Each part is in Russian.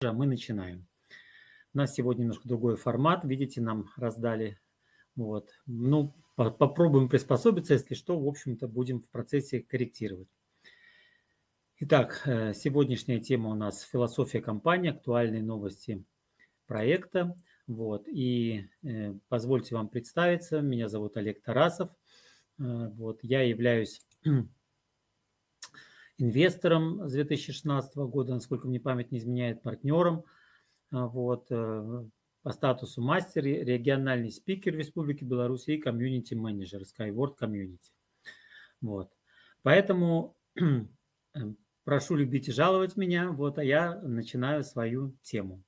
мы начинаем. У нас сегодня немножко другой формат. Видите, нам раздали. Вот. Ну, попробуем приспособиться. Если что, в общем-то, будем в процессе корректировать. Итак, э, сегодняшняя тема у нас философия компании, актуальные новости проекта. Вот. И э, позвольте вам представиться. Меня зовут Олег Тарасов. Э, вот. Я являюсь инвестором с 2016 года, насколько мне память не изменяет, партнером. А, вот, э, по статусу мастер, региональный спикер Республики Беларусь и комьюнити-менеджер Skyward Community. Вот. Поэтому э, прошу любить и жаловать меня, вот, а я начинаю свою тему.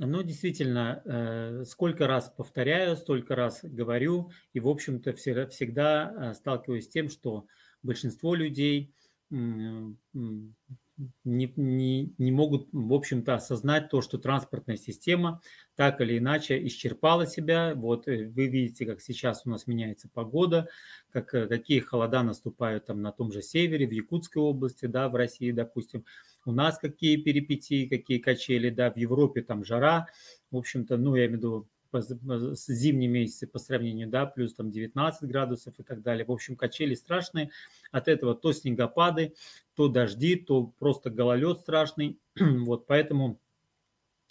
Ну, действительно, э, сколько раз повторяю, столько раз говорю, и, в общем-то, всегда сталкиваюсь с тем, что большинство людей не, не, не могут, в общем-то, осознать то, что транспортная система так или иначе исчерпала себя. Вот э, вы видите, как сейчас у нас меняется погода, как, э, какие холода наступают там на том же севере, в Якутской области, да, в России, допустим. У нас какие перипетии, какие качели, да, в Европе там жара. В общем-то, ну, я имею в виду с зимние месяцы по сравнению, да, плюс там 19 градусов и так далее. В общем, качели страшные. От этого то снегопады, то дожди, то просто гололед страшный. вот поэтому,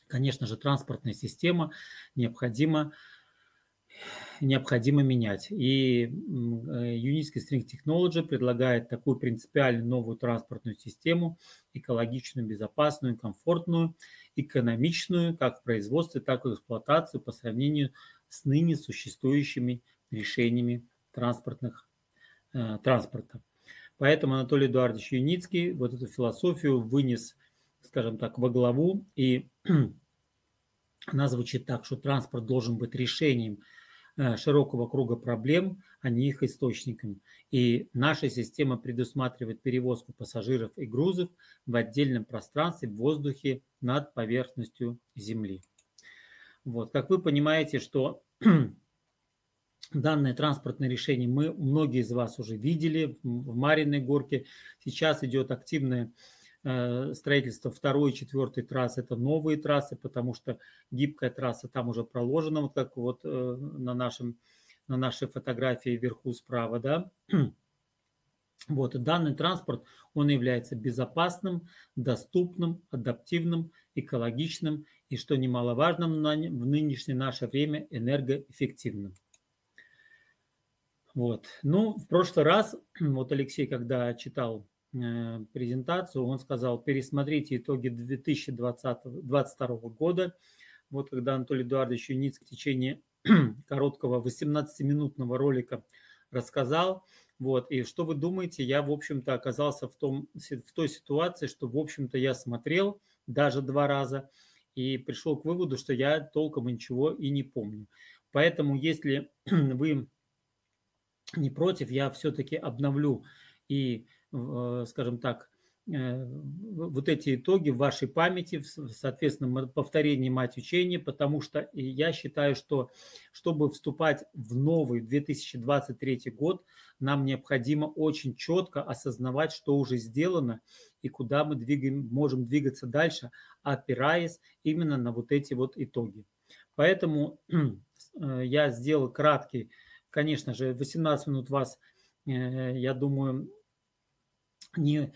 конечно же, транспортная система необходима необходимо менять. И Unisky String Technology предлагает такую принципиально новую транспортную систему, экологичную, безопасную, комфортную, экономичную, как в производстве, так и в эксплуатации по сравнению с ныне существующими решениями транспортных, э, транспорта. Поэтому Анатолий Эдуардович Юницкий вот эту философию вынес, скажем так, во главу, и она звучит так, что транспорт должен быть решением широкого круга проблем, а не их источником. И наша система предусматривает перевозку пассажиров и грузов в отдельном пространстве, в воздухе над поверхностью Земли. Вот. Как вы понимаете, что данное транспортное решение мы, многие из вас уже видели в Мариной горке. Сейчас идет активное Э, строительство второй и четвертой трассы – это новые трассы, потому что гибкая трасса там уже проложена, вот как вот э, на, нашем, на нашей фотографии вверху справа, да. Вот, и данный транспорт, он является безопасным, доступным, адаптивным, экологичным и, что немаловажно в нынешнее наше время, энергоэффективным. Вот. Ну, в прошлый раз, вот Алексей, когда читал Э, презентацию, он сказал, пересмотрите итоги 2022 года. Вот когда Анатолий Эдуардович Юниц в течение короткого 18-минутного ролика рассказал, вот, и что вы думаете, я, в общем-то, оказался в, том, в той ситуации, что, в общем-то, я смотрел даже два раза и пришел к выводу, что я толком ничего и не помню. Поэтому, если вы не против, я все-таки обновлю и Э, скажем так, э, вот эти итоги в вашей памяти, соответственно, повторение мать учения, потому что я считаю, что чтобы вступать в новый 2023 год, нам необходимо очень четко осознавать, что уже сделано и куда мы двигаем, можем двигаться дальше, опираясь именно на вот эти вот итоги. Поэтому э, я сделал краткий, конечно же, 18 минут вас, я думаю, не,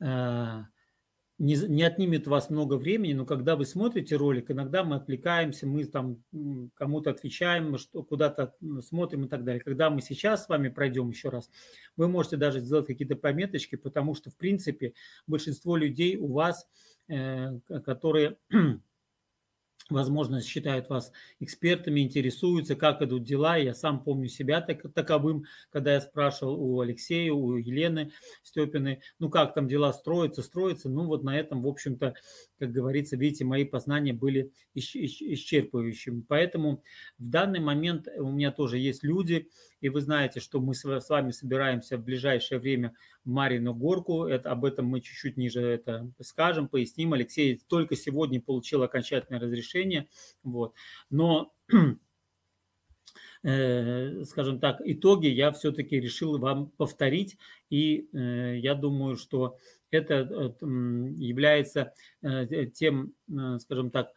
э, не, не отнимет у вас много времени, но когда вы смотрите ролик, иногда мы отвлекаемся, мы там кому-то отвечаем, что куда-то смотрим и так далее. Когда мы сейчас с вами пройдем еще раз, вы можете даже сделать какие-то пометочки, потому что, в принципе, большинство людей у вас, э, которые возможно, считают вас экспертами, интересуются, как идут дела. Я сам помню себя так, таковым, когда я спрашивал у Алексея, у Елены Степиной, ну как там дела строятся, строятся. Ну вот на этом, в общем-то, как говорится, видите, мои познания были исчерпывающими. Поэтому в данный момент у меня тоже есть люди, и вы знаете, что мы с вами собираемся в ближайшее время в Марину горку. Это, об этом мы чуть-чуть ниже это скажем, поясним. Алексей только сегодня получил окончательное разрешение. Вот. Но э, скажем так, итоги я все-таки решил вам повторить. И э, я думаю, что это является тем, скажем так,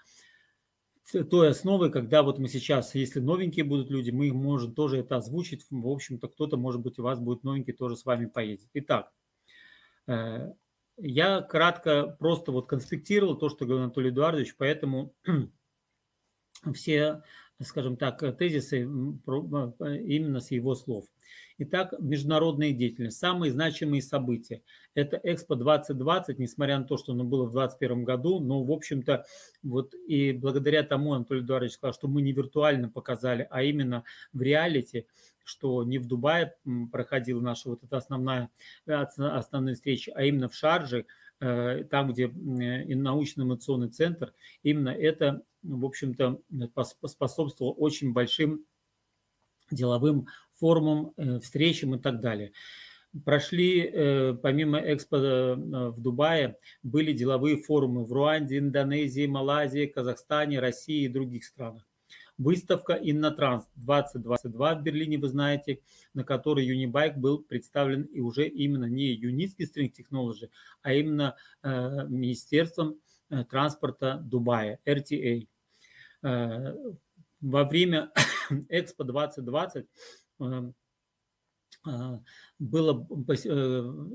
той основой, когда вот мы сейчас, если новенькие будут люди, мы можем тоже это озвучить. В общем-то, кто-то, может быть, у вас будет новенький, тоже с вами поедет. Итак, э, я кратко просто вот конспектировал то, что говорил Анатолий Эдуардович, поэтому все, скажем так, тезисы именно с его слов. Итак, международная деятельность. Самые значимые события. Это Экспо 2020, несмотря на то, что оно было в 2021 году, но, в общем-то, вот и благодаря тому, Анатолий Эдуардович сказал, что мы не виртуально показали, а именно в реалити, что не в Дубае проходила наша вот эта основная, основная встреча, а именно в Шарже, э, там, где научно-инновационный центр, именно это, в общем-то, способствовало очень большим деловым форумам, э, встречам и так далее. Прошли, э, помимо экспо э, в Дубае, были деловые форумы в Руанде, Индонезии, Малайзии, Казахстане, России и других странах. Выставка Иннотранс 2022 в Берлине, вы знаете, на которой Unibike был представлен и уже именно не Unitsky String Technology, а именно э, Министерством транспорта Дубая, RTA. Э, во время Экспо 2020 Эм, а, было э,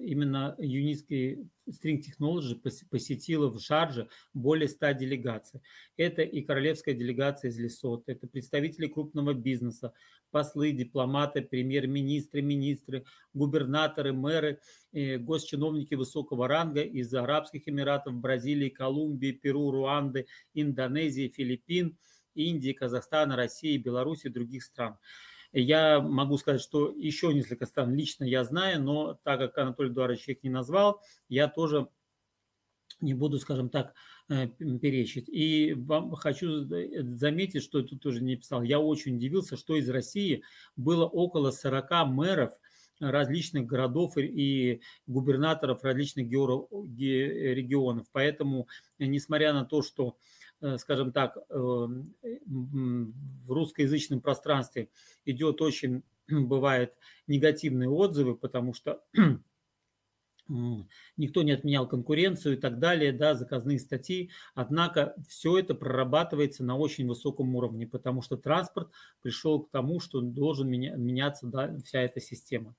именно Unitsky String Technology посетила в Шарже более 100 делегаций. Это и королевская делегация из Лесот, это представители крупного бизнеса, послы, дипломаты, премьер-министры, министры, губернаторы, мэры, э, госчиновники высокого ранга из Арабских Эмиратов, Бразилии, Колумбии, Перу, Руанды, Индонезии, Филиппин, Индии, Казахстана, России, Беларуси и других стран. Я могу сказать, что еще несколько стран лично я знаю, но так как Анатолий Эдуардович их не назвал, я тоже не буду, скажем так, э, перечить. И вам хочу заметить, что тут тоже не писал. Я очень удивился, что из России было около 40 мэров различных городов и губернаторов различных регионов. Поэтому, несмотря на то, что скажем так, эм, в русскоязычном пространстве идет очень, бывает, негативные отзывы, потому что никто не отменял конкуренцию и так далее, да, заказные статьи. Однако все это прорабатывается на очень высоком уровне, потому что транспорт пришел к тому, что должен меняться да, вся эта система.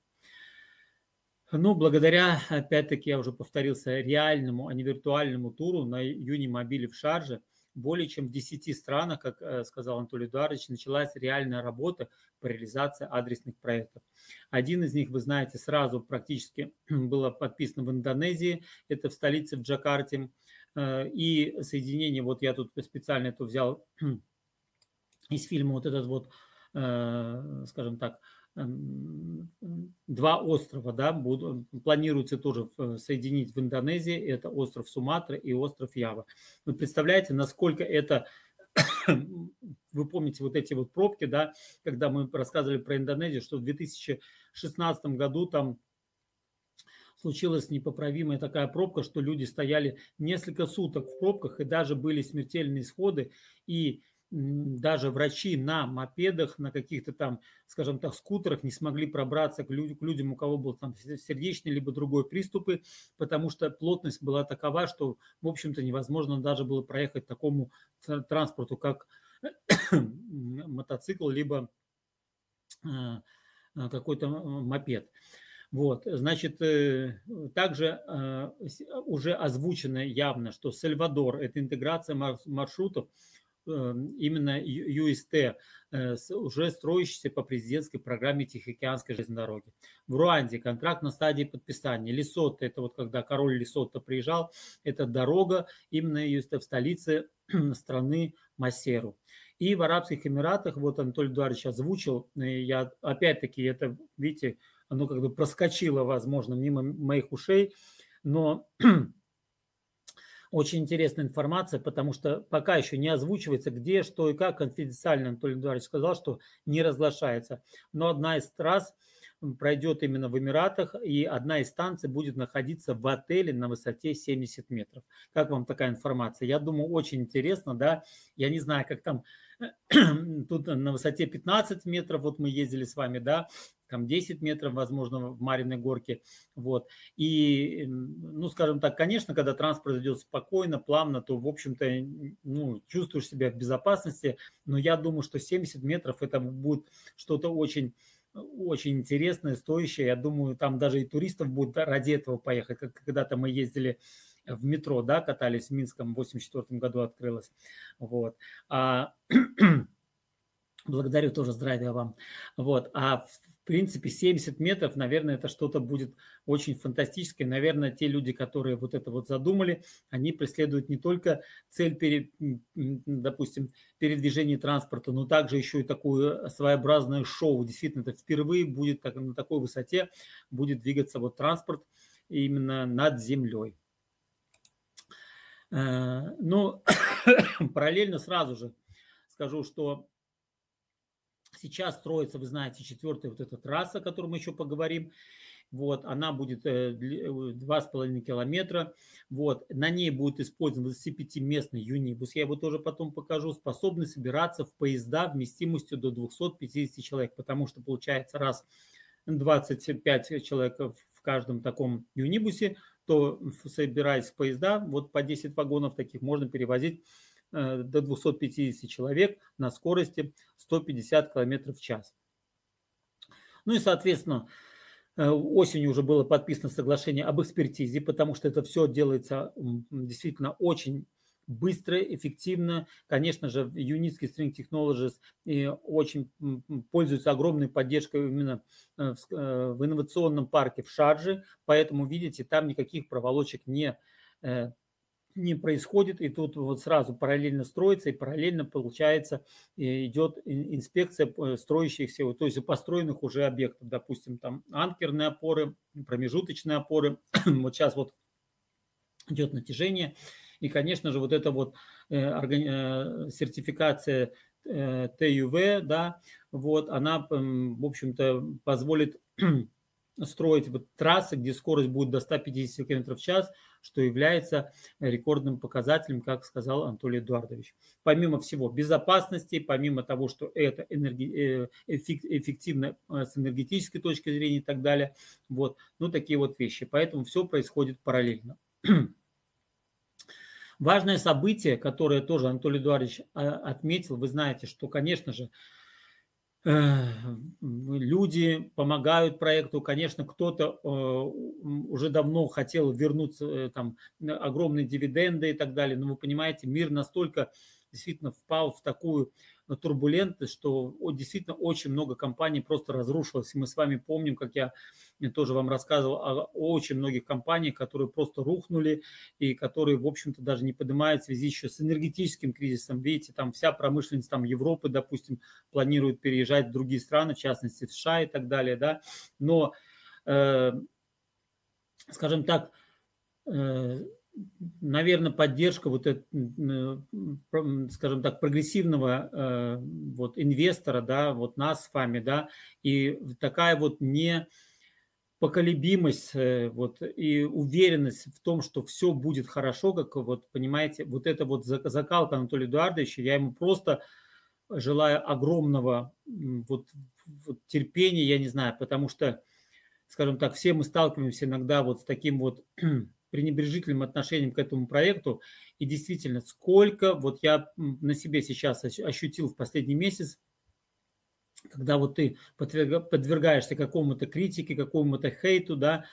Ну, благодаря, опять-таки, я уже повторился, реальному, а не виртуальному туру на Юнимобиле в Шарже – более чем в 10 странах, как э, сказал Анатолий Эдуардович, началась реальная работа по реализации адресных проектов. Один из них, вы знаете, сразу практически было подписано в Индонезии, это в столице в Джакарте. Э, и соединение, вот я тут специально это взял из фильма, вот этот вот, э, скажем так, два острова, да, будут, планируется тоже э, соединить в Индонезии, это остров Суматра и остров Ява. Вы представляете, насколько это, вы помните вот эти вот пробки, да, когда мы рассказывали про Индонезию, что в 2016 году там случилась непоправимая такая пробка, что люди стояли несколько суток в пробках, и даже были смертельные исходы, и даже врачи на мопедах, на каких-то там, скажем так, скутерах не смогли пробраться к, людям, к людям, у кого был там сердечный либо другой приступы, потому что плотность была такова, что, в общем-то, невозможно даже было проехать такому транспорту, как мотоцикл, либо а, а, какой-то мопед. Вот, значит, э, также а, уже озвучено явно, что Сальвадор – это интеграция маршрутов именно UST, э, уже строящийся по президентской программе Тихоокеанской железной дороги. В Руанде контракт на стадии подписания. Лесото, это вот когда король Лесото приезжал, это дорога именно UST в столице страны Массеру. И в Арабских Эмиратах, вот Анатолий Эдуардович озвучил, э, я опять-таки это, видите, оно как бы проскочило, возможно, мимо моих ушей, но Очень интересная информация, потому что пока еще не озвучивается, где, что и как. Конфиденциально Анатолий Эдуардович сказал, что не разглашается. Но одна из трасс пройдет именно в Эмиратах, и одна из станций будет находиться в отеле на высоте 70 метров. Как вам такая информация? Я думаю, очень интересно, да. Я не знаю, как там тут на высоте 15 метров, вот мы ездили с вами, да, там 10 метров, возможно, в Мариной горке, вот. И, ну, скажем так, конечно, когда транспорт идет спокойно, плавно, то, в общем-то, ну, чувствуешь себя в безопасности, но я думаю, что 70 метров это будет что-то очень очень интересное, стоящее. Я думаю, там даже и туристов будет ради этого поехать. Как когда-то мы ездили метро, да, катались в Минском, в 84 году открылось. Вот. А, благодарю тоже, здравия вам. Вот. А в принципе, 70 метров, наверное, это что-то будет очень фантастическое. Наверное, те люди, которые вот это вот задумали, они преследуют не только цель, пере, допустим, передвижения транспорта, но также еще и такое своеобразное шоу. Действительно, это впервые будет так, на такой высоте будет двигаться вот транспорт именно над землей. Э, но параллельно сразу же скажу, что Сейчас строится, вы знаете, четвертая вот эта трасса, о которой мы еще поговорим. Вот, она будет 2,5 э, километра. Вот, на ней будет использован 25-местный юнибус. Я его тоже потом покажу. Способный собираться в поезда вместимостью до 250 человек. Потому что получается раз 25 человек каждом таком юнибусе, то собираясь в поезда, вот по 10 вагонов таких можно перевозить Э, до 250 человек на скорости 150 км в час. Ну и, соответственно, э, осенью уже было подписано соглашение об экспертизе, потому что это все делается действительно очень быстро, эффективно. Конечно же, Unitsky String Technologies очень пользуется огромной поддержкой именно э, в инновационном парке в Шарже, поэтому, видите, там никаких проволочек не не происходит, и тут вот сразу параллельно строится, и параллельно, получается, идет инспекция э, строящихся, то есть построенных уже объектов, допустим, там анкерные опоры, промежуточные опоры, вот сейчас вот идет натяжение, и, конечно же, вот эта вот э, э, сертификация ТЮВ, да, вот, она, в общем-то, позволит строить вот трассы, где скорость будет до 150 км в час, что является рекордным показателем, как сказал Анатолий Эдуардович. Помимо всего безопасности, помимо того, что это энерги... Э, эффективно э, с энергетической точки зрения и так далее, вот, ну такие вот вещи. Поэтому все происходит параллельно. Важное событие, которое тоже Анатолий Эдуардович а, отметил, вы знаете, что, конечно же, люди помогают проекту. Конечно, кто-то э, уже давно хотел вернуться, э, там, огромные дивиденды и так далее. Но вы понимаете, мир настолько действительно впал в такую турбулентность, что действительно очень много компаний просто разрушилось. И мы с вами помним, как я тоже вам рассказывал о очень многих компаниях, которые просто рухнули и которые, в общем-то, даже не поднимают в связи еще с энергетическим кризисом. Видите, там вся промышленность там Европы, допустим, планирует переезжать в другие страны, в частности в США и так далее, да. Но, э, скажем так, э, наверное, поддержка вот этого, скажем так, прогрессивного э, вот инвестора, да, вот нас с вами, да, и такая вот не поколебимость э, вот, и уверенность в том, что все будет хорошо, как вот, понимаете, вот это вот закалка Анатолия Эдуардовича, я ему просто желаю огромного вот, вот терпения, я не знаю, потому что, скажем так, все мы сталкиваемся иногда вот с таким вот пренебрежительным отношением к этому проекту. И действительно, сколько вот я на себе сейчас ощутил в последний месяц, когда вот ты подвергаешься какому-то критике, какому-то хейту, да,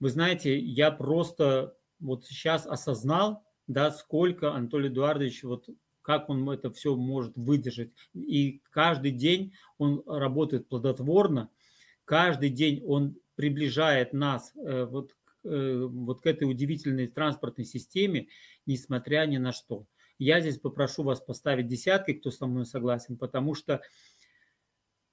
вы знаете, я просто вот сейчас осознал, да, сколько Анатолий Эдуардович, вот как он это все может выдержать. И каждый день он работает плодотворно, каждый день он приближает нас э, вот вот к этой удивительной транспортной системе, несмотря ни на что. Я здесь попрошу вас поставить десятки, кто со мной согласен, потому что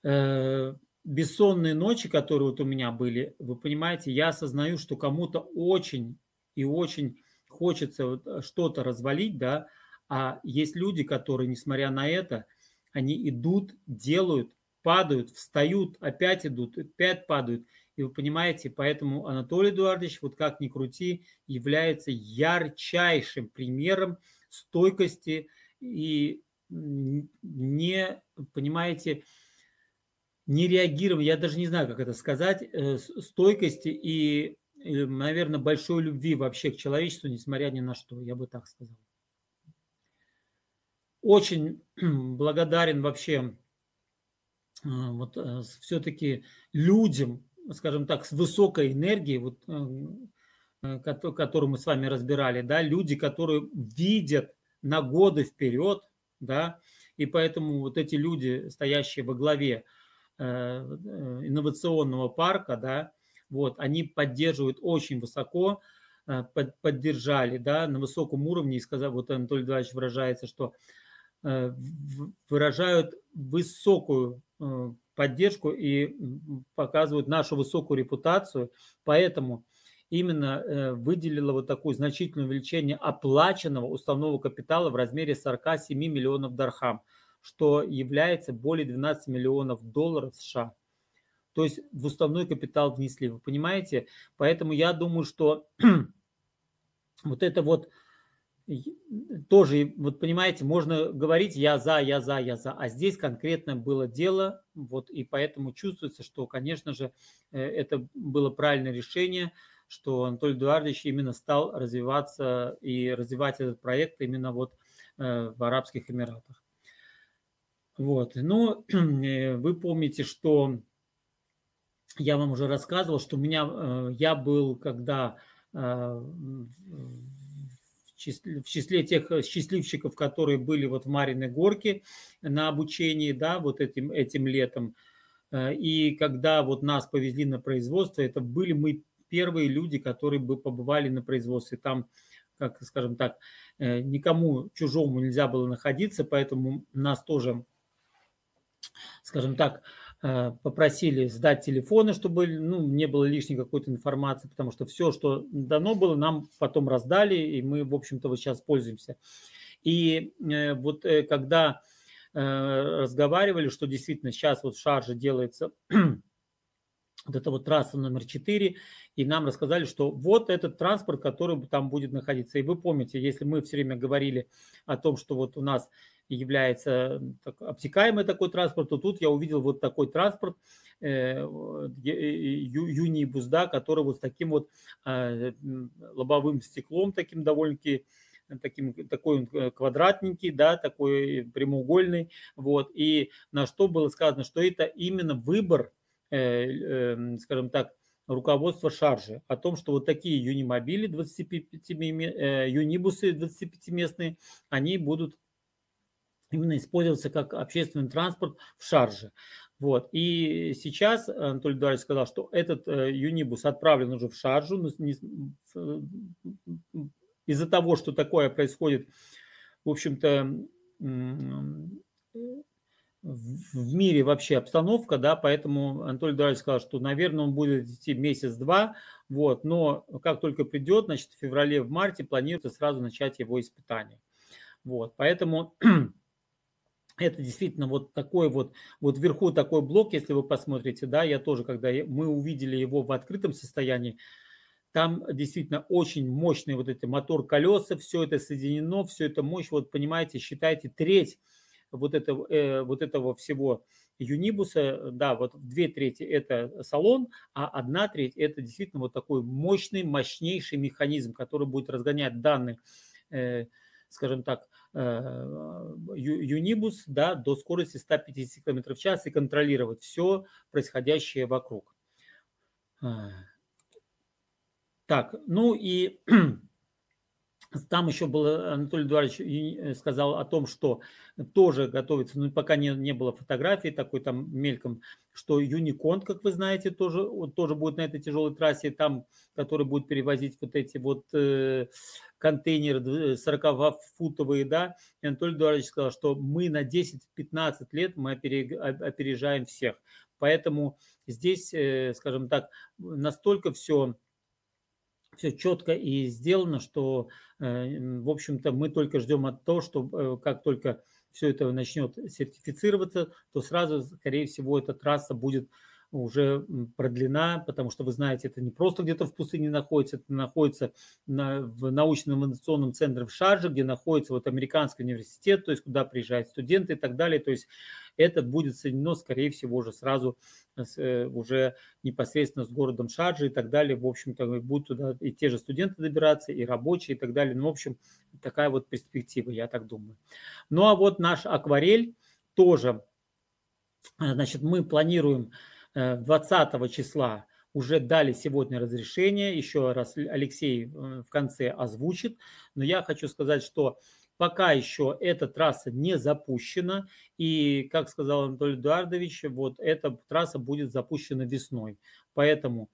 э, бессонные ночи, которые вот у меня были, вы понимаете, я осознаю, что кому-то очень и очень хочется вот э, что-то развалить, да, а есть люди, которые, несмотря на это, они идут, делают, падают, встают, опять идут, опять падают – и вы понимаете, поэтому Анатолий Эдуардович, вот как ни крути, является ярчайшим примером стойкости и не, понимаете, не реагирование, я даже не знаю, как это сказать, э, стойкости и, наверное, большой любви вообще к человечеству, несмотря ни на что, я бы так сказал. Очень благодарен вообще э, вот э, все-таки людям, скажем так, с высокой энергией, вот, которую мы с вами разбирали, да, люди, которые видят на годы вперед, да, и поэтому вот эти люди, стоящие во главе Э, э, инновационного парка, да, вот, они поддерживают очень высоко, э, поддержали, да, на высоком уровне, и сказал, вот Анатолий Эдуардович выражается, что выражают высокую поддержку и показывают нашу высокую репутацию, поэтому именно выделила вот такое значительное увеличение оплаченного уставного капитала в размере 47 миллионов дархам – что является более 12 миллионов долларов США. То есть в уставной капитал внесли, вы понимаете? Поэтому я думаю, что вот это вот тоже, вот понимаете, можно говорить я за, я за, я за, а здесь конкретно было дело, вот и поэтому чувствуется, что, конечно же, э, это было правильное решение, что Анатолий Эдуардович именно стал развиваться и развивать этот проект именно вот э, в Арабских Эмиратах. Вот. Э, вы помните, что я вам уже рассказывал, что у меня, э, я был, когда э, в числе, тех счастливчиков, которые были вот в Мариной горке на обучении, да, вот этим, этим летом, и когда вот нас повезли на производство, это были мы первые люди, которые бы побывали на производстве. Там, как скажем так, никому чужому нельзя было находиться, поэтому нас тоже скажем так, э, попросили сдать телефоны, чтобы ну, не было лишней какой-то информации, потому что все, что дано было, нам потом раздали, и мы, в общем-то, вот сейчас пользуемся. И э, вот э, когда разговаривали, что действительно сейчас вот в шарже делается вот эта вот трасса номер 4, и нам рассказали, что вот этот транспорт, который там будет находиться. И вы помните, если мы все время говорили о том, что вот у нас является так, обтекаемый такой транспорт, то тут я увидел вот такой транспорт, э, юнибус, да, который вот с таким вот э, лобовым стеклом, таким довольно-таки таким, такой э, квадратненький, да, такой прямоугольный, вот, и на что было сказано, что это именно выбор, э, э, скажем так, руководства Шаржи. О том, что вот такие юнимобили 25, э, юнибусы 25-местные, они будут именно использоваться как общественный транспорт в Шарже. Вот. И сейчас Анатолий Эдуардович сказал, что этот э, юнибус отправлен уже в Шаржу. Из-за того, что такое происходит, в общем-то, в мире вообще обстановка, да, поэтому Анатолий Эдуардович сказал, что, наверное, он будет идти месяц-два, вот, но как только придет, значит, в феврале, в марте планируется сразу начать его испытание. Вот, поэтому это действительно вот такой вот, вот вверху такой блок, если вы посмотрите, да, я тоже, когда мы увидели его в открытом состоянии, там действительно очень мощный вот этот мотор колеса, все это соединено, все это мощь, вот понимаете, считайте треть вот этого, э, вот этого всего юнибуса, да, вот две трети это салон, а одна треть это действительно вот такой мощный, мощнейший механизм, который будет разгонять данные, э, скажем так, юнибус да, до скорости 150 км в час и контролировать все происходящее вокруг. А. Так, ну и Там еще было, Анатолий Эдуардович э, сказал о том, что тоже готовится, но пока не, не было фотографии такой там мельком, что Юникон, как вы знаете, тоже, тоже будет на этой тяжелой трассе, там, который будет перевозить вот эти вот э, контейнеры 40-футовые, да. И Анатолий Эдуардович сказал, что мы на 10-15 лет мы опережаем всех. Поэтому здесь, э, скажем так, настолько все все четко и сделано, что, э, в общем-то, мы только ждем от того, что э, как только все это начнет сертифицироваться, то сразу, скорее всего, эта трасса будет уже продлена, потому что вы знаете, это не просто где-то в пустыне находится, это находится на, в научном инновационном центре в Шарже, где находится вот американский университет, то есть куда приезжают студенты и так далее. То есть это будет соединено, скорее всего, уже сразу с, э, уже непосредственно с городом Шарджи и так далее. В общем-то, будут туда и те же студенты добираться, и рабочие и так далее. Ну, в общем, такая вот перспектива, я так думаю. Ну, а вот наш акварель тоже, э, значит, мы планируем 20 э, числа уже дали сегодня разрешение, еще раз Алексей в конце озвучит, но я хочу сказать, что Пока еще эта трасса не запущена, и, как сказал Анатолий Эдуардович, вот эта трасса будет запущена весной. Поэтому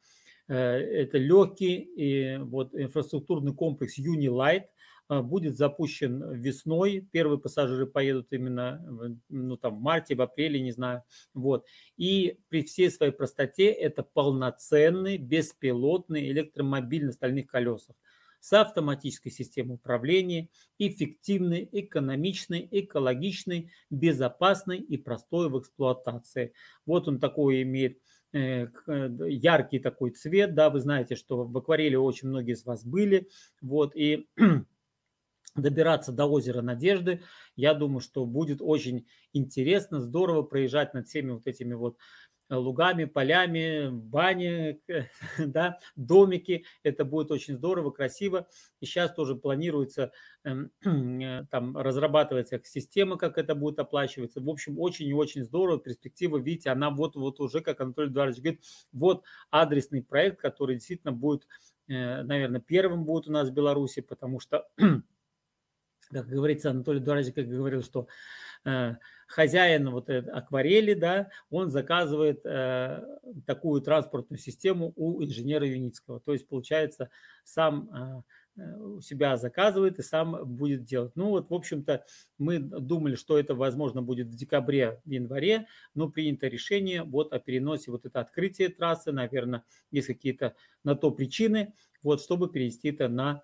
э, это легкий и вот инфраструктурный комплекс Unilight э, будет запущен весной. Первые пассажиры поедут именно ну, там, в марте, в апреле, не знаю. Вот. И при всей своей простоте это полноценный беспилотный электромобиль на стальных колесах с автоматической системой управления, эффективной, экономичной, экологичной, безопасной и простой в эксплуатации. Вот он такой имеет э, э, яркий такой цвет, да, вы знаете, что в акварели очень многие из вас были, вот, и добираться до озера Надежды, я думаю, что будет очень интересно, здорово проезжать над всеми вот этими вот лугами, полями, бани, да, домики. Это будет очень здорово, красиво. И сейчас тоже планируется, эм, там разрабатывается система, как это будет оплачиваться. В общем, очень и очень здорово. Перспектива, видите, она вот, вот уже, как Анатолий Эдуардович говорит, вот адресный проект, который действительно будет, э, наверное, первым будет у нас в Беларуси, потому что, как говорится, Анатолий как говорил, что э, хозяин вот этой акварели, да, он заказывает э, такую транспортную систему у инженера Юницкого. То есть, получается, сам э, у себя заказывает и сам будет делать. Ну вот, в общем-то, мы думали, что это, возможно, будет в декабре, в январе, но принято решение вот о переносе вот это открытие трассы, наверное, есть какие-то на то причины, вот, чтобы перевести это на,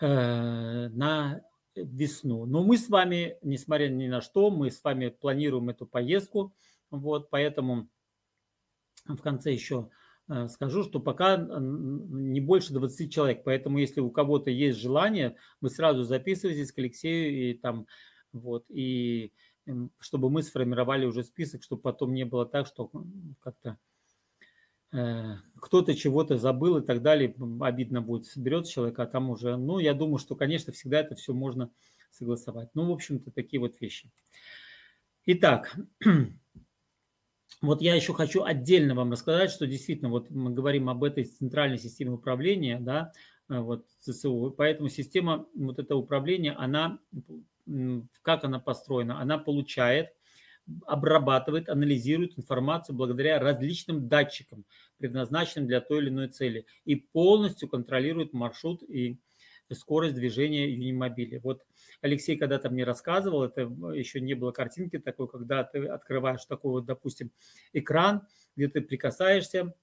э, на весну. Но мы с вами, несмотря ни на что, мы с вами планируем эту поездку. Вот, поэтому в конце еще э, скажу, что пока не больше 20 человек. Поэтому, если у кого-то есть желание, вы сразу записывайтесь к Алексею и там вот и чтобы мы сформировали уже список, чтобы потом не было так, что как-то кто-то чего-то забыл и так далее, обидно будет, соберет человека, а там уже, ну, я думаю, что, конечно, всегда это все можно согласовать. Ну, в общем-то, такие вот вещи. Итак, вот я еще хочу отдельно вам рассказать, что действительно, вот мы говорим об этой центральной системе управления, да, э, вот ЦСУ, поэтому система, вот это управление, она, как она построена, она получает обрабатывает, анализирует информацию благодаря различным датчикам, предназначенным для той или иной цели, и полностью контролирует маршрут и скорость движения юнимобиля. Вот Алексей когда-то мне рассказывал, это еще не было картинки такой, когда ты открываешь такой вот, допустим, экран, где ты прикасаешься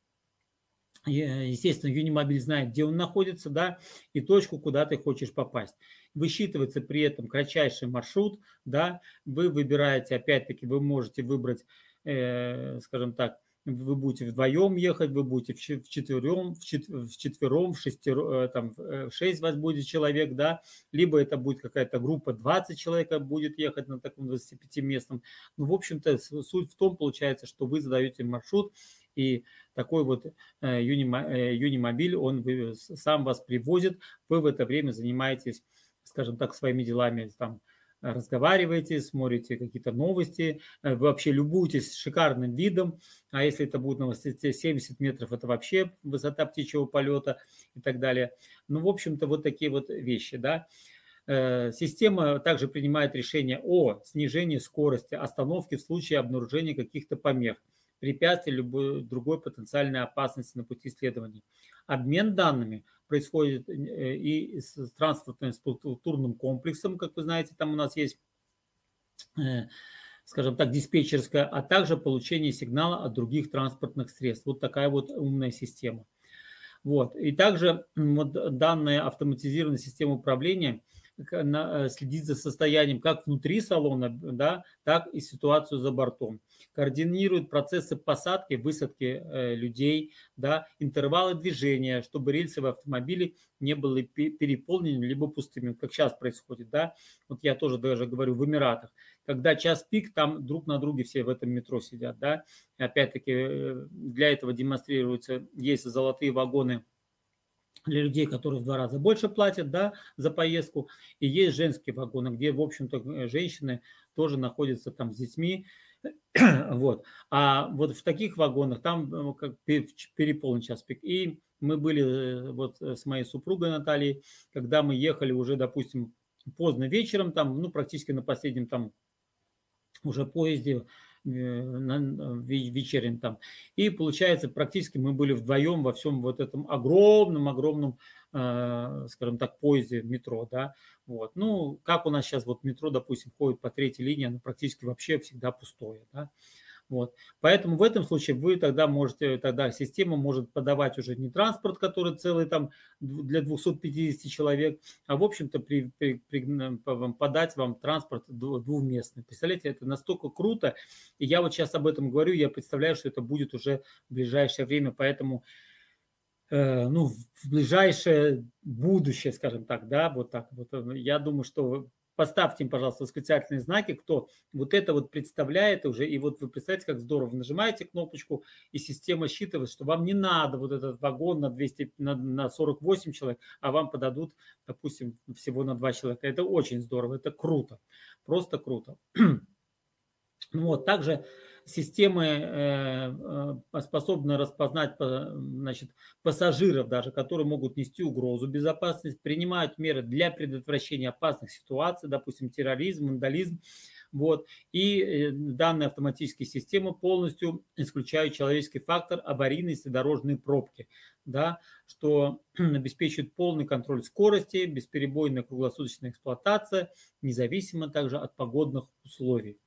естественно, Юнимобиль знает, где он находится, да, и точку, куда ты хочешь попасть. Высчитывается при этом кратчайший маршрут, да, вы выбираете, опять-таки, вы можете выбрать, э, скажем так, вы будете вдвоем ехать, вы будете в четвером, в четвером, в шестером, э, там, в шесть вас будет человек, да, либо это будет какая-то группа 20 человек будет ехать на таком 25-местном. Ну, в общем-то, суть в том, получается, что вы задаете маршрут, и такой вот э, юнимобиль, э, он сам вас привозит, вы в это время занимаетесь, скажем так, своими делами, там, разговариваете, смотрите какие-то новости, э, вы вообще любуетесь шикарным видом, а если это будет на высоте 70 метров, это вообще высота птичьего полета и так далее. Ну, в общем-то, вот такие вот вещи, да. Система также принимает решение о снижении скорости, остановки в случае обнаружения каких-то помех препятствий, любой другой потенциальной опасности на пути исследований. Обмен данными происходит э, и с транспортным структурным комплексом, как вы знаете, там у нас есть, э, скажем так, диспетчерская, а также получение сигнала от других транспортных средств. Вот такая вот умная система. Вот. И также вот данная автоматизированная система управления следить за состоянием как внутри салона, да, так и ситуацию за бортом. Координирует процессы посадки, высадки людей, да, интервалы движения, чтобы рельсы в автомобиле не были переполнены либо пустыми, как сейчас происходит, да. Вот я тоже даже говорю в Эмиратах когда час пик, там друг на друге все в этом метро сидят, да. Опять-таки э, для этого демонстрируются, есть золотые вагоны для людей, которые в два раза больше платят, да, за поездку, и есть женские вагоны, где, в общем-то, э, женщины тоже находятся там с детьми, вот. А вот в таких вагонах там э, как переполнен час пик. И мы были вот с моей супругой Натальей, когда мы ехали уже, допустим, поздно вечером, там, ну, практически на последнем там уже поезде э, на вечернем там. И получается, практически мы были вдвоем во всем вот этом огромном-огромном, э, скажем так, поезде метро, да. Вот. Ну, как у нас сейчас вот метро, допустим, ходит по третьей линии, оно практически вообще всегда пустое, да. Вот. Поэтому в этом случае вы тогда можете, тогда система может подавать уже не транспорт, который целый там для 250 человек, а в общем-то при, при, при, подать вам транспорт двухместный. Представляете, это настолько круто. И я вот сейчас об этом говорю, я представляю, что это будет уже в ближайшее время, поэтому э, ну, в ближайшее будущее, скажем так, да, вот так вот. Я думаю, что поставьте им, пожалуйста, восклицательные знаки, кто вот это вот представляет уже, и вот вы представляете, как здорово, нажимаете кнопочку, и система считывает, что вам не надо вот этот вагон на, 200, на, на 48 человек, а вам подадут, допустим, всего на 2 человека. Это очень здорово, это круто, просто круто. Ну вот, также системы э, э, способны распознать значит, пассажиров даже, которые могут нести угрозу безопасности, принимают меры для предотвращения опасных ситуаций, допустим, терроризм, вандализм. Вот. И э, данные автоматические системы полностью исключают человеческий фактор аварийности дорожной пробки, да, что обеспечивает полный контроль скорости, бесперебойная круглосуточная эксплуатация, независимо также от погодных условий.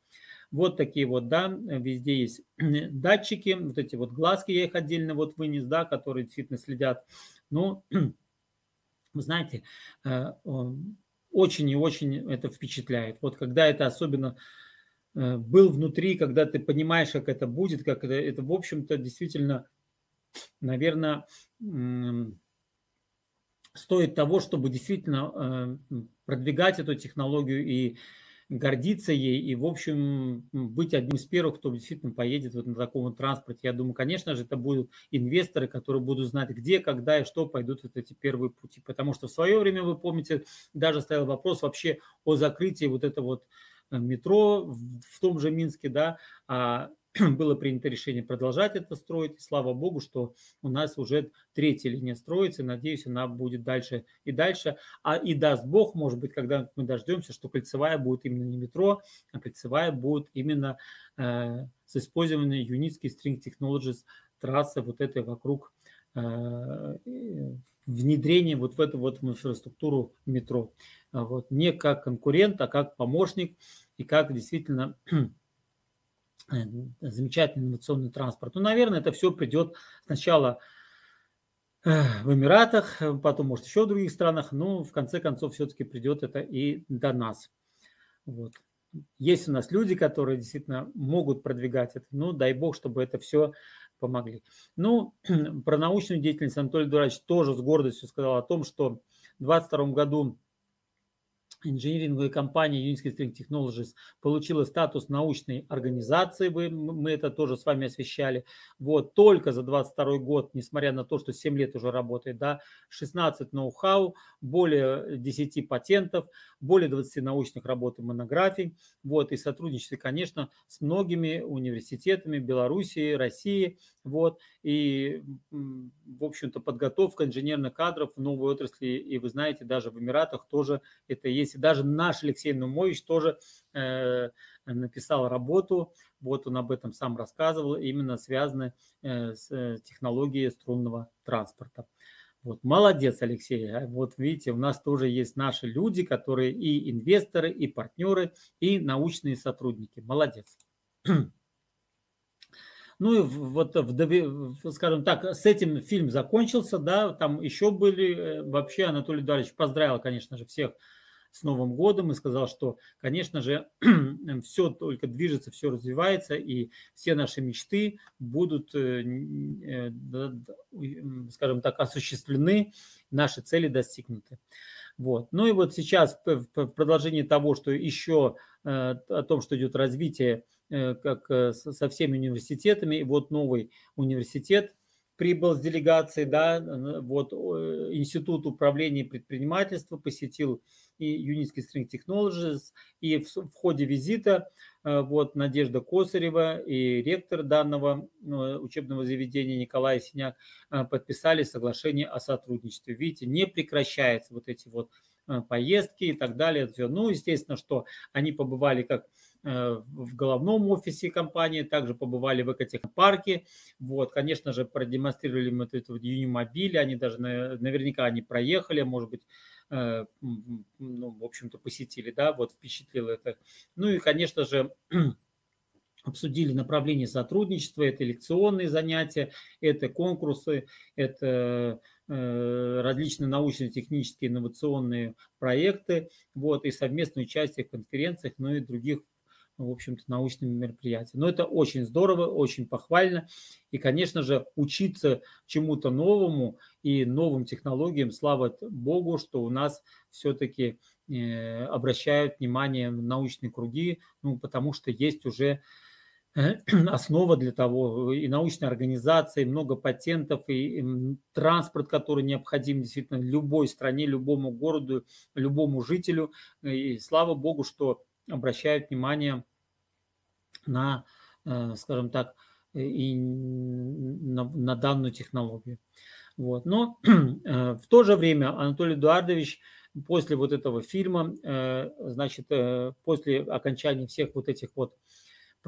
Вот такие вот, да, везде есть датчики, вот эти вот глазки, я их отдельно вот вынес, да, которые действительно следят. Ну, вы знаете, э, очень и очень это впечатляет. Вот когда это особенно э, был внутри, когда ты понимаешь, как это будет, как это, это в общем-то, действительно, наверное, стоит того, чтобы действительно э, продвигать эту технологию и гордиться ей и, в общем, быть одним из первых, кто действительно поедет вот на таком транспорте. Я думаю, конечно же, это будут инвесторы, которые будут знать, где, когда и что пойдут вот эти первые пути. Потому что в свое время, вы помните, даже стоял вопрос вообще о закрытии вот этого вот э, метро в том же Минске, да, а было принято решение продолжать это строить. Слава богу, что у нас уже третья линия строится. Надеюсь, она будет дальше и дальше. А и даст бог, может быть, когда мы дождемся, что кольцевая будет именно не метро, а кольцевая будет именно э, с использованием Unitsky String Technologies трассы вот этой вокруг э, внедрения вот в эту вот инфраструктуру метро. Вот. Не как конкурент, а как помощник и как действительно замечательный инновационный транспорт. Ну, наверное, это все придет сначала э, в Эмиратах, потом, может, еще в других странах, но в конце концов все-таки придет это и до нас. Вот. Есть у нас люди, которые действительно могут продвигать это. Ну, дай бог, чтобы это все помогли. Ну, про научную деятельность Анатолий Дураевич тоже с гордостью сказал о том, что в 2022 году инжиниринговая компания Unity String Technologies получила статус научной организации, мы это тоже с вами освещали. Вот, только за 22 год, несмотря на то, что 7 лет уже работает, да, 16 ноу-хау, более 10 патентов, более 20 научных работ и монографий. Вот, и сотрудничестве, конечно, с многими университетами Белоруссии, России. Вот, и, в общем-то, подготовка инженерных кадров в новой отрасли, и вы знаете, даже в Эмиратах тоже это есть. И даже наш Алексей Нумович тоже э, написал работу, вот он об этом сам рассказывал, именно связанная э, с э, технологией струнного транспорта. Вот, молодец, Алексей. А вот видите, у нас тоже есть наши люди, которые и инвесторы, и партнеры, и научные сотрудники. Молодец. Ну и вот, скажем так, с этим фильм закончился, да, там еще были, э, вообще Анатолий Дарович поздравил, конечно же, всех с Новым годом и сказал, что, конечно же, все только движется, все развивается, и все наши мечты будут, э, э, скажем так, осуществлены, наши цели достигнуты. Вот. Ну и вот сейчас в продолжении того, что еще э, о том, что идет развитие как со всеми университетами, и вот новый университет прибыл с делегацией, да, вот Институт управления предпринимательства посетил и Unity String Technologies, и в, в ходе визита э, вот Надежда Косарева и ректор данного ну, учебного заведения Николай Синяк э, подписали соглашение о сотрудничестве. Видите, не прекращается вот эти вот э, поездки и так далее. Ну, естественно, что они побывали как в головном офисе компании, также побывали в экотехнопарке. Вот, конечно же, продемонстрировали мы вот это вот Юнимобили, они даже наверняка они проехали, может быть, Э, ну, в общем-то, посетили, да, вот впечатлило это. Ну и, конечно же, обсудили направление сотрудничества, это лекционные занятия, это конкурсы, это э, различные научно-технические инновационные проекты, вот, и совместное участие в конференциях, ну и других в общем-то, научными мероприятиями. Но это очень здорово, очень похвально. И, конечно же, учиться чему-то новому и новым технологиям, слава Богу, что у нас все-таки э, обращают внимание в научные круги, ну, потому что есть уже э, основа для того, и научная организация, и много патентов, и, и транспорт, который необходим действительно любой стране, любому городу, любому жителю. И слава богу, что обращают внимание на, э, скажем так, и на, на данную технологию. Вот. Но э, в то же время Анатолий Эдуардович после вот этого фильма, э, значит, после окончания всех вот этих вот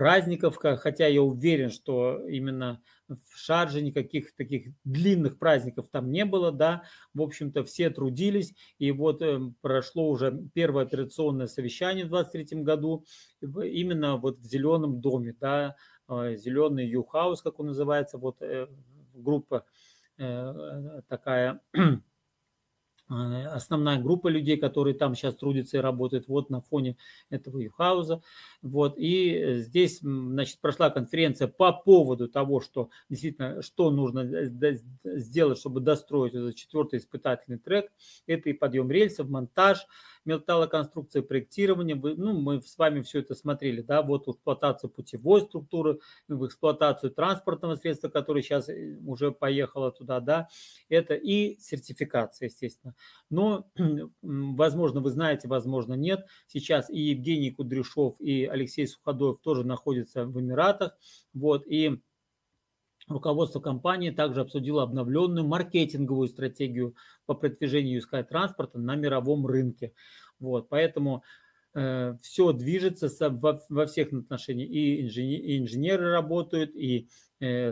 праздников, хотя я уверен, что именно в Шарже никаких таких длинных праздников там не было, да, в общем-то все трудились, и вот э, прошло уже первое операционное совещание в 23 году, именно вот в Зеленом доме, да, э, Зеленый Юхаус, как он называется, вот э, группа такая основная группа людей, которые там сейчас трудятся и работают, вот на фоне этого Юхауза. Вот. И э, здесь, значит, прошла конференция по поводу того, что действительно, что нужно сделать, чтобы достроить этот четвертый испытательный трек. Это и подъем рельсов, монтаж, металлоконструкция, проектирование. Ну, мы с вами все это смотрели, да, вот эксплуатацию путевой структуры, в эксплуатацию транспортного средства, которое сейчас э, уже поехало туда, да, это и сертификация, естественно. Но, возможно, вы знаете, возможно, нет. Сейчас и Евгений Кудряшов, и Алексей Суходоев тоже находятся в Эмиратах, вот, и Руководство компании также обсудило обновленную маркетинговую стратегию по продвижению Sky транспорта на мировом рынке. Вот, поэтому э, все движется во, всех отношениях. И, инженер, и инженеры работают, и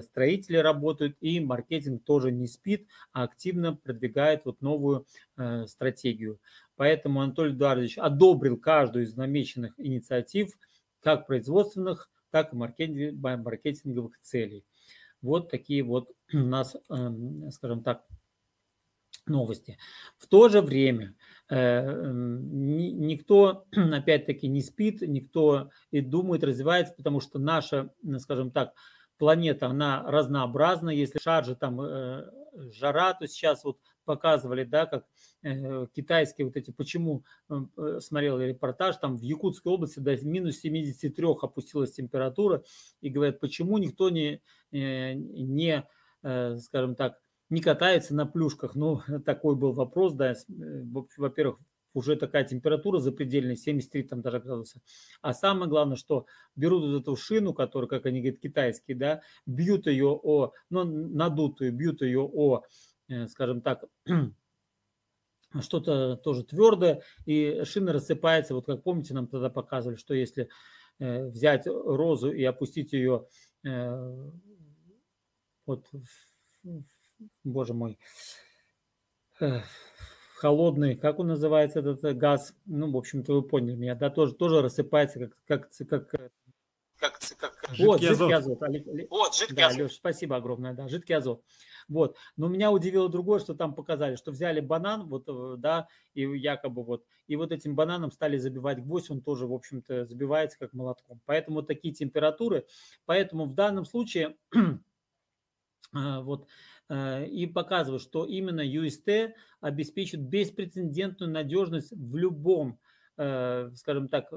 строители работают, и маркетинг тоже не спит, а активно продвигает вот новую э, стратегию. Поэтому Анатолий Эдуардович одобрил каждую из намеченных инициатив, как производственных, так и маркетинговых целей. Вот такие вот у нас, эм, скажем так, новости. В то же время э, эм, никто, опять-таки, не спит, никто и думает, развивается, потому что наша, скажем так, планета, она разнообразна. Если шаржи там э, жара, то сейчас вот показывали, да, как э, китайские вот эти, почему, э, смотрел репортаж, там в Якутской области до минус 73 опустилась температура, и говорят, почему никто не, э, не скажем так, не катается на плюшках. Ну, такой был вопрос, да, во-первых, уже такая температура запредельная, 73 там даже градуса. А самое главное, что берут вот эту шину, которая, как они говорят, китайские, да, бьют ее о, ну, надутую, бьют ее о Э, скажем так, что-то тоже твердое, и шина рассыпается. Вот как помните, нам тогда показывали, что если э, взять розу и опустить ее э, вот, боже мой, холодный, как он называется, этот газ, ну, в общем-то, вы поняли меня, да, тоже, тоже рассыпается, как, как, как, как, как жидкий вот, азот. Жидкий азот. Вот, жидкий да, азот. Леш, спасибо огромное, да, жидкий азот. Вот. Но меня удивило другое, что там показали, что взяли банан, вот, э, да, и якобы вот, и вот этим бананом стали забивать гвоздь, он тоже, в общем-то, забивается как молотком. Поэтому такие температуры. Поэтому в данном случае вот и показывает, что именно UST обеспечит беспрецедентную надежность в любом, скажем так,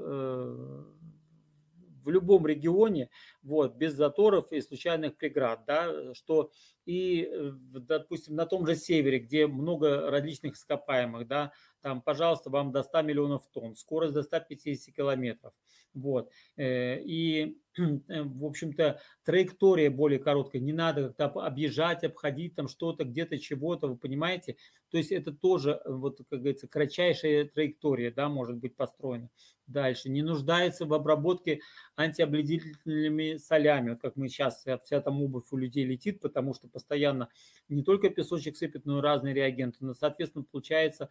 в любом регионе, вот, без заторов и случайных преград, да, что и, э, допустим, на том же севере, где много различных ископаемых, да, там, пожалуйста, вам до 100 миллионов тонн, скорость до 150 километров, вот, э, и, э, в общем-то, траектория более короткая, не надо как-то объезжать, обходить там что-то, где-то чего-то, вы понимаете, то есть это тоже, вот, как говорится, кратчайшая траектория, да, может быть построена дальше, не нуждается в обработке антиобледенительными солями, вот как мы сейчас, вся там обувь у людей летит, потому что постоянно не только песочек сыпет, но и разные реагенты, но, соответственно, получается,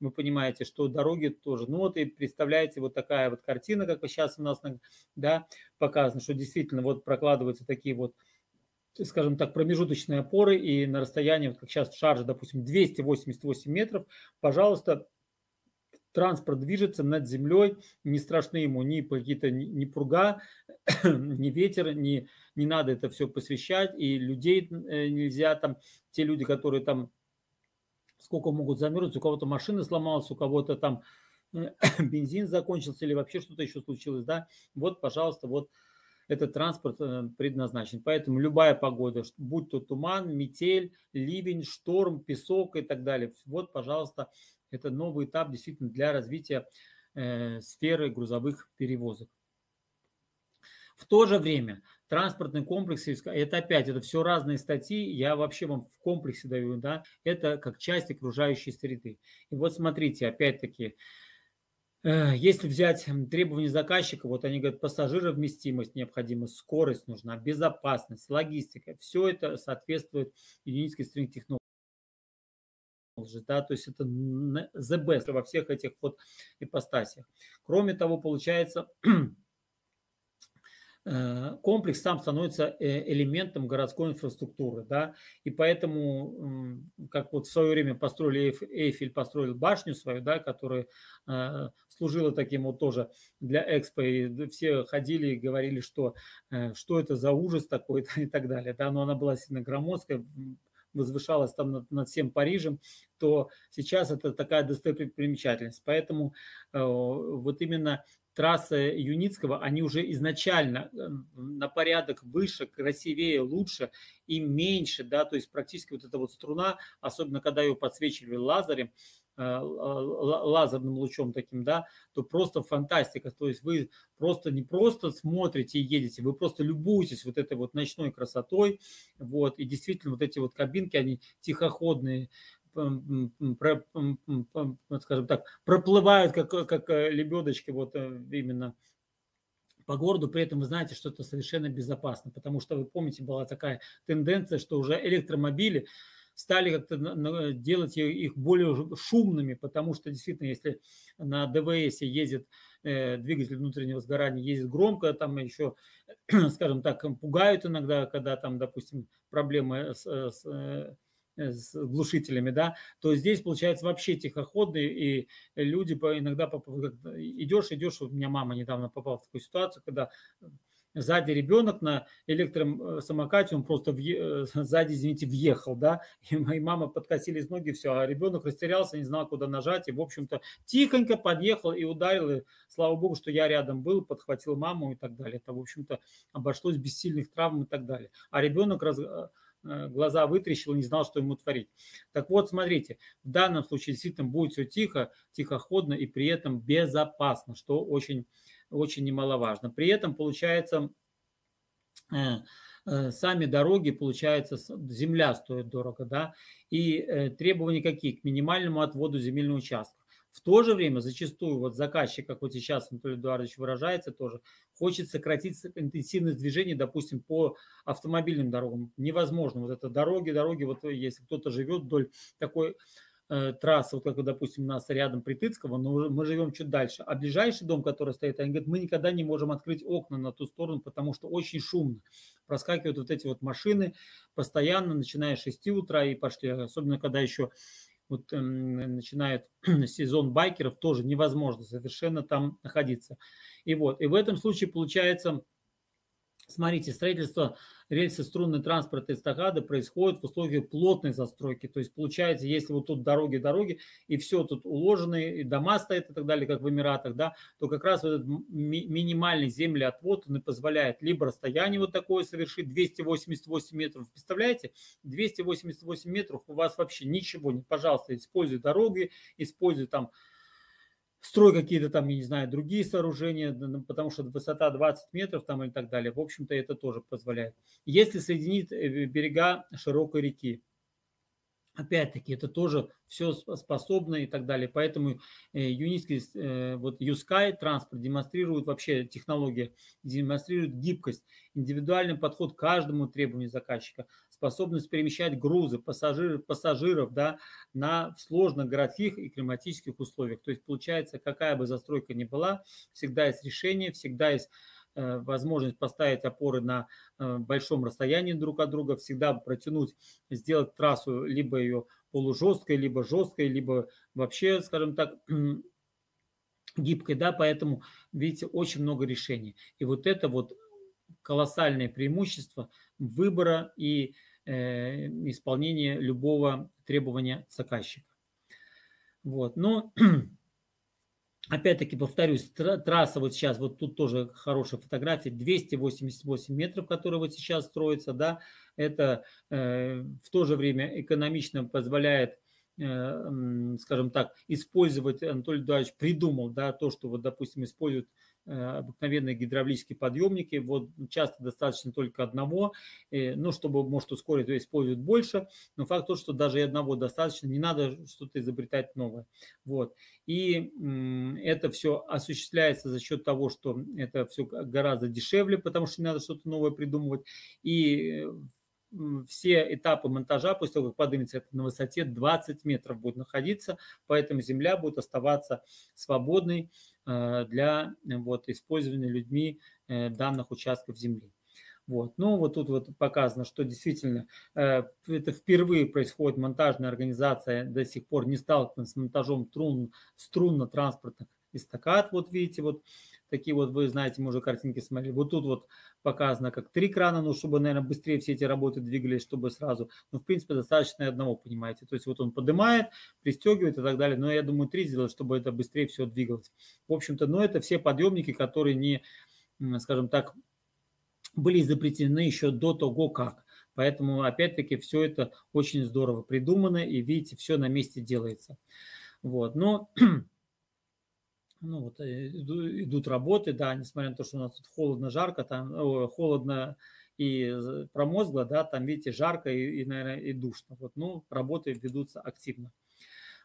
вы понимаете, что дороги тоже. Ну вот и представляете, вот такая вот картина, как сейчас у нас да, показано, что действительно вот прокладываются такие вот скажем так, промежуточные опоры, и на расстоянии, вот как сейчас в шарже, допустим, 288 метров, пожалуйста, транспорт движется над землей, не страшны ему ни какие-то ни пруга, ни ветер, ни, не надо это все посвящать, и людей э, нельзя там, те люди, которые там сколько могут замерзнуть, у кого-то машина сломалась, у кого-то там э, бензин закончился или вообще что-то еще случилось, да, вот, пожалуйста, вот этот транспорт э, предназначен. Поэтому любая погода, будь то туман, метель, ливень, шторм, песок и так далее, вот, пожалуйста, это новый этап действительно для развития э, сферы грузовых перевозок. В то же время транспортный комплекс, это опять, это все разные статьи, я вообще вам в комплексе даю, да, это как часть окружающей среды. И вот смотрите, опять-таки, э, если взять требования заказчика, вот они говорят, пассажировместимость необходима, скорость нужна, безопасность, логистика, все это соответствует юнитской строительной технологии да, то есть это the best во всех этих вот ипостасях. Кроме того, получается, комплекс сам становится э, элементом городской инфраструктуры, да, и поэтому, как вот в свое время построили Эйфель, построил башню свою, да, которая э, служила таким вот тоже для экспо, и все ходили и говорили, что что это за ужас такой и так далее, да, но она была сильно громоздкая, возвышалась там над, над всем Парижем, то сейчас это такая достопримечательность. Поэтому э, вот именно трассы Юницкого, они уже изначально э, на порядок выше, красивее, лучше и меньше, да, то есть практически вот эта вот струна, особенно когда ее подсвечивали лазером, э, лазерным лучом таким, да, то просто фантастика. То есть вы просто не просто смотрите и едете, вы просто любуетесь вот этой вот ночной красотой, вот, и действительно вот эти вот кабинки, они тихоходные, скажем так, проплывают как, как э, лебедочки вот э, именно по городу, при этом вы знаете, что это совершенно безопасно, потому что вы помните, была такая тенденция, что уже электромобили стали как-то делать их более шумными, потому что действительно, если на ДВС ездит э, двигатель внутреннего сгорания, ездит громко, там еще, скажем так, пугают иногда, когда там, допустим, проблемы с, с с глушителями, да, то здесь получается вообще тихоходные, и люди иногда идешь, идешь, у меня мама недавно попала в такую ситуацию, когда сзади ребенок на электросамокате, он просто въе, э, сзади, извините, въехал, да, и моей мама подкосились ноги, все, а ребенок растерялся, не знал, куда нажать, и, в общем-то, тихонько подъехал и ударил, и слава богу, что я рядом был, подхватил маму и так далее. Это, в общем-то, обошлось без сильных травм и так далее. А ребенок раз, Э, глаза вытрящил, не знал, что ему творить. Так вот, смотрите, в данном случае действительно будет все тихо, тихоходно и при этом безопасно, что очень, очень немаловажно. При этом получается э, э, сами дороги, получается, земля стоит дорого, да, и требования какие? К минимальному отводу земельного участка. В то же время зачастую вот заказчик, как вот сейчас Анатолий Эдуардович выражается тоже, хочет сократить интенсивность движения, допустим, по автомобильным дорогам. Невозможно. Вот это дороги, дороги, вот если кто-то живет вдоль такой э, трасса, вот как, допустим, у нас рядом Притыцкого, но мы живем чуть дальше. А ближайший дом, который стоит, они говорят, мы никогда не можем открыть окна на ту сторону, потому что очень шумно. Проскакивают вот эти вот машины постоянно, начиная с 6 утра и пошли, особенно когда еще вот э, начинает сезон байкеров, тоже невозможно совершенно там находиться. И вот, и в этом случае получается Смотрите, строительство рельсы струнной транспорта эстакады происходит в условиях плотной застройки. То есть получается, если вот тут дороги-дороги, и все тут уложены, и дома стоят и так далее, как в Эмиратах, да, то как раз вот этот ми- минимальный землеотвод он и позволяет либо расстояние вот такое совершить 288 метров. Представляете, 288 метров у вас вообще ничего нет. Пожалуйста, используй дороги, используй там строй какие-то там, я не знаю, другие сооружения, ну, потому что высота 20 метров там и так далее. В общем-то, это тоже позволяет. Если соединить э, берега широкой реки, Опять-таки, это тоже все способно и так далее. Поэтому э, юнийский, э, вот Юскай транспорт демонстрирует вообще технология, демонстрирует гибкость, индивидуальный подход к каждому требованию заказчика, способность перемещать грузы, пассажиров, пассажиров да, на сложных городских и климатических условиях. То есть получается, какая бы застройка ни была, всегда есть решение, всегда есть Э, возможность поставить опоры на э, большом расстоянии друг от друга, всегда протянуть, сделать трассу либо ее полужесткой, либо жесткой, либо вообще, скажем так, гибкой, да, поэтому, видите, очень много решений. И вот это вот колоссальное преимущество выбора и э, исполнения любого требования заказчика. Вот, но Опять-таки повторюсь, трасса вот сейчас, вот тут тоже хорошая фотография, 288 метров, которые вот сейчас строятся, да, это э, в то же время экономично позволяет э, скажем так, использовать, Анатолий Эдуардович придумал, да, то, что вот, допустим, используют обыкновенные гидравлические подъемники. Вот часто достаточно только одного, э, ну, чтобы, может, ускорить, использовать больше. Но факт тот, что даже и одного достаточно, не надо что-то изобретать новое. Вот. И это все осуществляется за счет того, что это все гораздо дешевле, потому что не надо что-то новое придумывать. И все этапы монтажа, после того, как поднимется это на высоте 20 метров будет находиться, поэтому земля будет оставаться свободной э, для вот, использования людьми э, данных участков земли. Вот. Ну, вот тут вот показано, что действительно э, это впервые происходит монтажная организация, до сих пор не сталкивалась с монтажом трун, струнно-транспортных эстакад. Вот видите, вот такие вот, вы знаете, мы уже картинки смотрели. Вот тут вот показано как три крана, ну, чтобы, наверное, быстрее все эти работы двигались, чтобы сразу, ну, в принципе, достаточно одного, понимаете. То есть вот он поднимает, пристегивает и так далее. Но я думаю, три сделать, чтобы это быстрее все двигалось. В общем-то, но это все подъемники, которые не, скажем так, были изобретены еще до того, как. Поэтому, опять-таки, все это очень здорово придумано, и видите, все на месте делается. Вот, но ну вот э, идут работы, да, несмотря на то, что у нас тут холодно, жарко, там о, холодно и промозгло, да, там, видите, жарко и, и, наверное, и душно. Вот, ну, работы ведутся активно.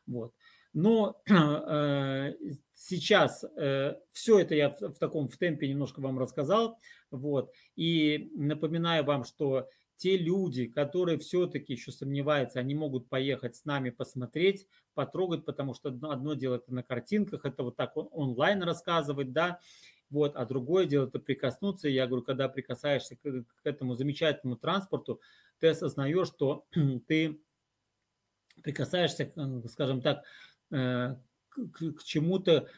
Вот. Но э, сейчас э, все это я в, в таком в темпе немножко вам рассказал. Вот. И напоминаю вам, что те люди, которые все-таки еще сомневаются, они могут поехать с нами посмотреть, потрогать, потому что одно, дело это на картинках, это вот так онлайн рассказывать, да, вот, а другое дело это прикоснуться. Я говорю, когда прикасаешься к, к этому замечательному транспорту, ты осознаешь, что ты прикасаешься, скажем так, э, к, к чему-то,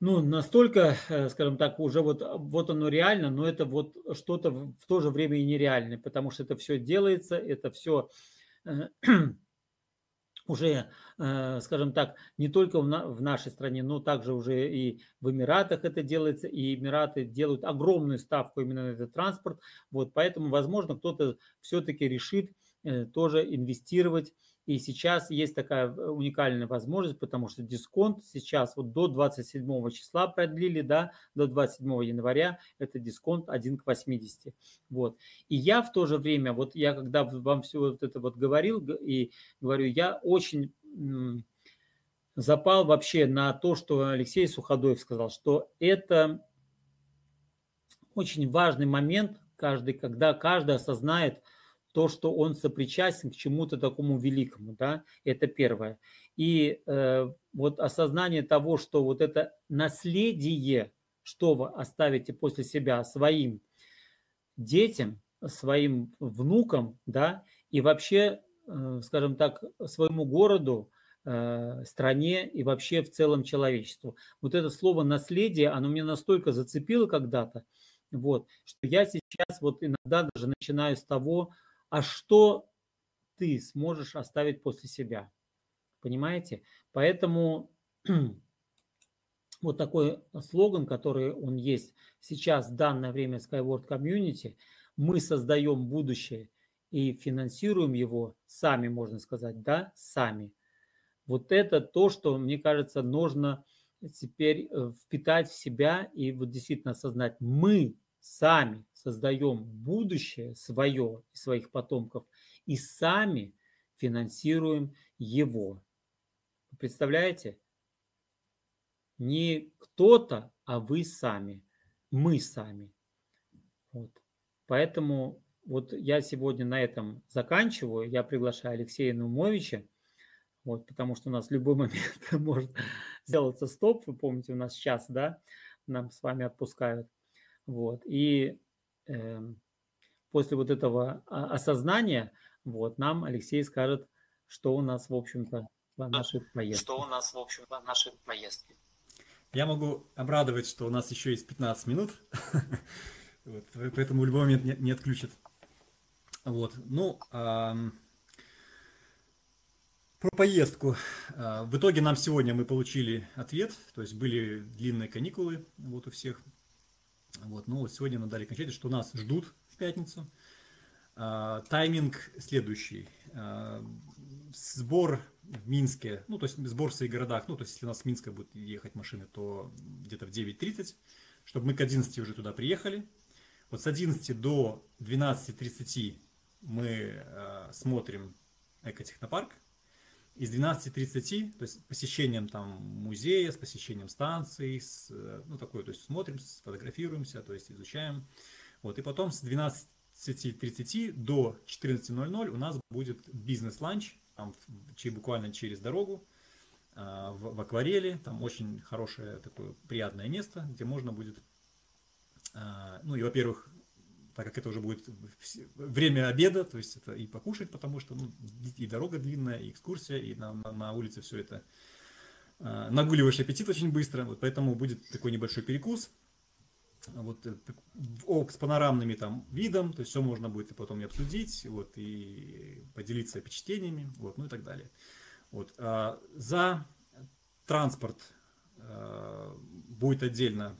ну, настолько, э, скажем так, уже вот, вот оно реально, но это вот что-то в то же время и нереальное, потому что это все делается, это все э, уже, э, скажем так, не только в нашей стране, но также уже и в Эмиратах это делается, и Эмираты делают огромную ставку именно на этот транспорт. Вот, поэтому, возможно, кто-то все-таки решит тоже инвестировать и сейчас есть такая уникальная возможность, потому что дисконт сейчас вот до 27 числа продлили, да, до 27 января, это дисконт 1 к 80. Вот. И я в то же время, вот я когда вам все вот это вот говорил и говорю, я очень запал вообще на то, что Алексей Суходоев сказал, что это очень важный момент, каждый, когда каждый осознает, то, что он сопричастен к чему-то такому великому, да, это первое. И э, вот осознание того, что вот это наследие, что вы оставите после себя своим детям, своим внукам, да, и вообще, э, скажем так, своему городу, э, стране и вообще в целом человечеству. Вот это слово наследие, оно меня настолько зацепило когда-то, вот, что я сейчас вот иногда даже начинаю с того, а что ты сможешь оставить после себя. Понимаете? Поэтому вот такой слоган, который он есть сейчас в данное время Skyward Community, мы создаем будущее и финансируем его сами, можно сказать, да, сами. Вот это то, что, мне кажется, нужно теперь э, впитать в себя и вот действительно осознать, мы сами создаем будущее свое и своих потомков и сами финансируем его. представляете? Не кто-то, а вы сами. Мы сами. Вот. Поэтому вот я сегодня на этом заканчиваю. Я приглашаю Алексея Наумовича, вот, потому что у нас в любой момент может сделаться стоп. Вы помните, у нас сейчас, да, нам с вами отпускают. Вот. И э, после вот этого осознания, вот, нам Алексей скажет, что у нас, в общем-то, в нашей поездке. Что у нас, в общем-то, в нашей поездке. Я могу обрадовать, что у нас еще есть 15 минут, вот, поэтому в любой момент не, не отключат. Вот, ну, эм, про поездку. А, в итоге нам сегодня мы получили ответ, то есть были длинные каникулы вот у всех, вот, ну вот сегодня нам дали окончательно, что нас ждут в пятницу. А, тайминг следующий. А, сбор в Минске, ну то есть сбор в своих городах, ну то есть если у нас с Минска будет ехать машины, то где-то в 9.30, чтобы мы к 11 уже туда приехали. Вот с 11 до 12.30 мы э, смотрим экотехнопарк. Из 12.30, то есть посещением там музея, с посещением станции, с, ну такое, то есть смотрим, сфотографируемся, то есть изучаем. Вот, и потом с 12.30 до 14.00 у нас будет бизнес-ланч, там, буквально через дорогу, э, в, в акварели. Там очень хорошее такое приятное место, где можно будет, э, ну и, во-первых, так как это уже будет время обеда, то есть это и покушать, потому что ну, и дорога длинная, и экскурсия, и на, на, на улице все это э, нагуливаешь аппетит очень быстро, вот поэтому будет такой небольшой перекус, вот э, с панорамными там видом, то есть все можно будет и потом и обсудить, вот и поделиться впечатлениями, вот, ну и так далее. Вот а за транспорт будет отдельно,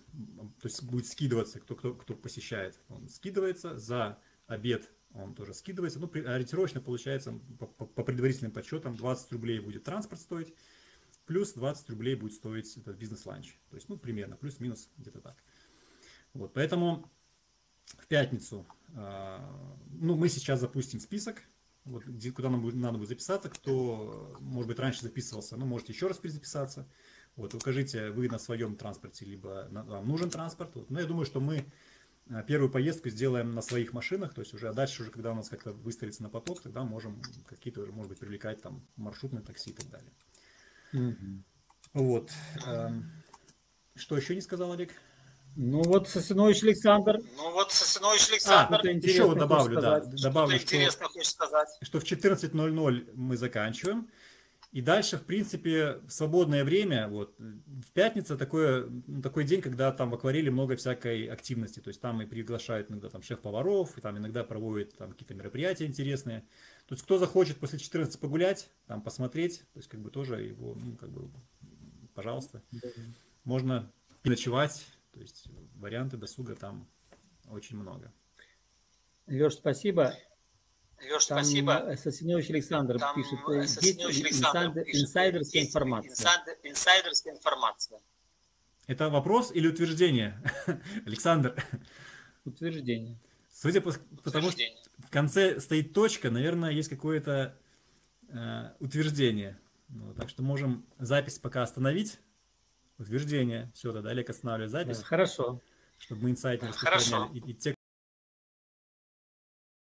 то есть будет скидываться, кто, кто, кто посещает, он скидывается, за обед он тоже скидывается, ну, ориентировочно получается, по, по, предварительным подсчетам, 20 рублей будет транспорт стоить, плюс 20 рублей будет стоить этот бизнес-ланч, то есть, ну, примерно, плюс-минус где-то так. Вот, поэтому в пятницу, э, ну, мы сейчас запустим список, вот, куда нам надо будет записаться, кто, может быть, раньше записывался, ну, можете еще раз перезаписаться, вот, укажите вы на своем транспорте, либо вам нужен транспорт. Вот. Но я думаю, что мы э, первую поездку сделаем на своих машинах, то есть уже а дальше, уже, когда у нас как-то выстроится на поток, тогда можем какие-то, может быть, привлекать там маршрутные такси и так далее. Угу. Вот. Эм, что еще не сказал Олег? Ну вот Сосинович Александр. Ну вот Сосинович Александр. А, еще вот добавлю, да, добавлю, что, что в 14.00 мы заканчиваем. И дальше, в принципе, свободное время, вот, в пятницу такое, ну, такой день, когда там в акварели много всякой активности, то есть там и приглашают иногда там шеф-поваров, и там иногда проводят там какие-то мероприятия интересные. То есть кто захочет после 14 погулять, там посмотреть, то есть как бы тоже его, ну, как бы, пожалуйста, можно ночевать, то есть варианты досуга там очень много. Леш, спасибо. Леш, Там спасибо. Сосинович Александр Там пишет, Сосинович Александр пишет, инсайдерская информация. Инсайдерская информация. Это вопрос или утверждение, Александр? Утверждение. Судя по потому, что в конце стоит точка, наверное, есть какое-то э, утверждение. Ну, так что можем запись пока остановить. Утверждение. Все, тогда Олег останавливает запись. Да, хорошо. Чтобы мы инсайты распространяли. И, и те,